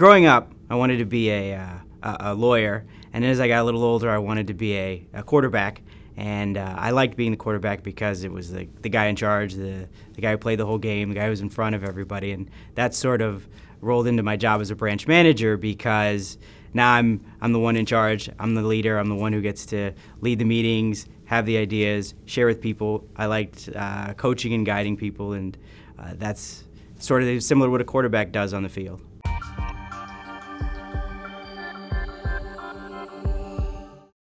growing up, I wanted to be a, uh, a, lawyer, and as I got a little older, I wanted to be a, a quarterback. And uh, I liked being the quarterback because it was the, the guy in charge, the, the guy who played the whole game, the guy who was in front of everybody. And that sort of rolled into my job as a branch manager because now I'm, I'm the one in charge, I'm the leader, I'm the one who gets to lead the meetings, have the ideas, share with people. I liked uh, coaching and guiding people, and uh, that's sort of similar to what a quarterback does on the field.